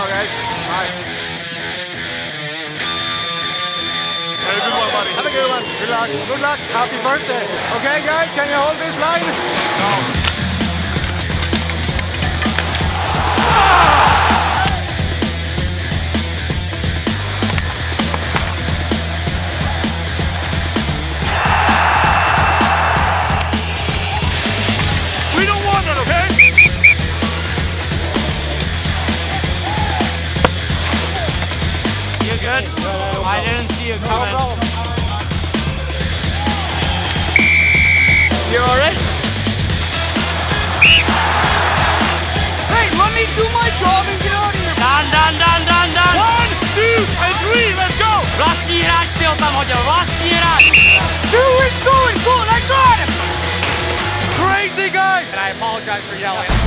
Ciao, guys. Bye. Have a good one, buddy. Have a good one. Good luck. Good luck. Happy birthday. Okay, guys, can you hold this line? No. Good? I didn't see it coming. You alright? Hey, let me do my job and get out of here! Done, done, done, done, done! One, two, and three, let's go! Lassírák si ho tam hodil, lassírák! Two is going, good, I got him! Crazy guys! And I apologize for yelling.